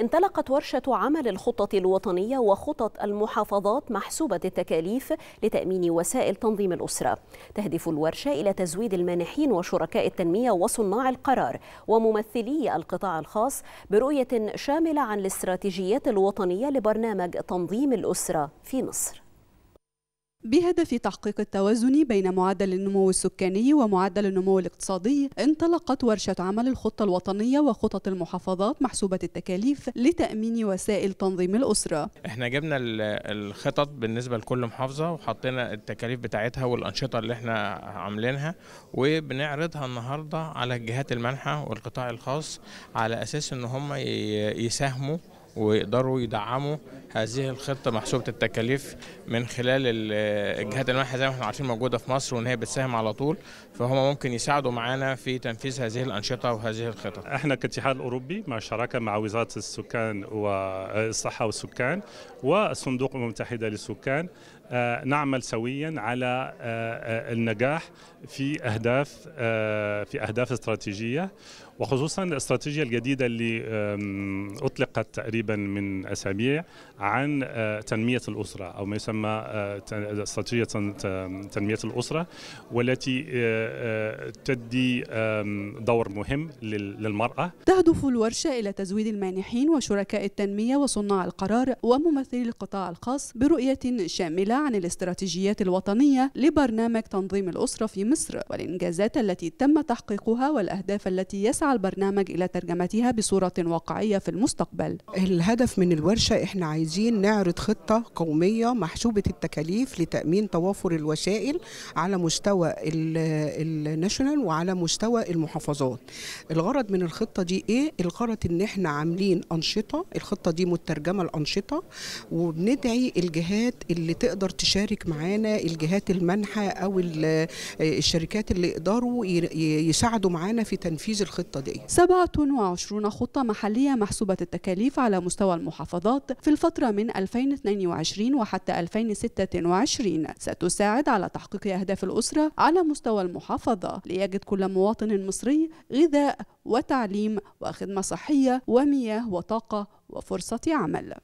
انطلقت ورشة عمل الخطة الوطنية وخطط المحافظات محسوبة التكاليف لتأمين وسائل تنظيم الأسرة. تهدف الورشة إلى تزويد المانحين وشركاء التنمية وصناع القرار وممثلي القطاع الخاص برؤية شاملة عن الاستراتيجيات الوطنية لبرنامج تنظيم الأسرة في مصر. بهدف تحقيق التوازن بين معدل النمو السكاني ومعدل النمو الاقتصادي انطلقت ورشة عمل الخطة الوطنية وخطط المحافظات محسوبة التكاليف لتأمين وسائل تنظيم الأسرة. إحنا جبنا الخطط بالنسبة لكل محافظة وحطينا التكاليف بتاعتها والأنشطة اللي إحنا عاملينها وبنعرضها النهاردة على الجهات المنحة والقطاع الخاص على أساس إن هم يساهموا ويقدروا يدعموا هذه الخطة محسوبه التكاليف من خلال الجهات المنحه زي ما إحنا عارفين موجودة في مصر وان هي بتساهم على طول فهم ممكن يساعدوا معانا في تنفيذ هذه الأنشطة وهذه الخطط. إحنا كاتحاد أوروبي مع شراكة مع وزارة السكان والصحه والسكان والصندوق المتحدة للسكان نعمل سويا على النجاح في أهداف في أهداف استراتيجية وخصوصا الاستراتيجية الجديدة اللي أطلقت تقريبا من أسابيع عن تنمية الأسرة أو ما يسمى استراتيجية تنمية الأسرة والتي تدي دور مهم للمرأة. تهدف الورشة إلى تزويد المانحين وشركاء التنمية وصناع القرار وممثلي القطاع الخاص برؤية شاملة عن الاستراتيجيات الوطنية لبرنامج تنظيم الأسرة في مصر والإنجازات التي تم تحقيقها والأهداف التي يسعى البرنامج إلى ترجمتها بصورة واقعية في المستقبل. الهدف من الورشة إحنا عايزين نعرض خطة قومية محسوبه التكاليف لتأمين توافر الوسائل على مستوى الناشونال وعلى مستوى المحافظات. الغرض من الخطة دي إيه؟ الغرض إن إحنا عاملين أنشطة، الخطة دي مترجمة لأنشطة وبندعي الجهات اللي تقدر تشارك معانا الجهات المنحة أو الشركات اللي يقدروا يساعدوا معانا في تنفيذ الخطة دي. 27 خطة محلية محسوبة التكاليف على مستوى المحافظات في الفترة من 2022 وحتى 2026 ستساعد على تحقيق أهداف الأسرة على مستوى المحافظة ليجد كل مواطن مصري غذاء وتعليم وخدمة صحية ومياه وطاقة وفرصة عمل.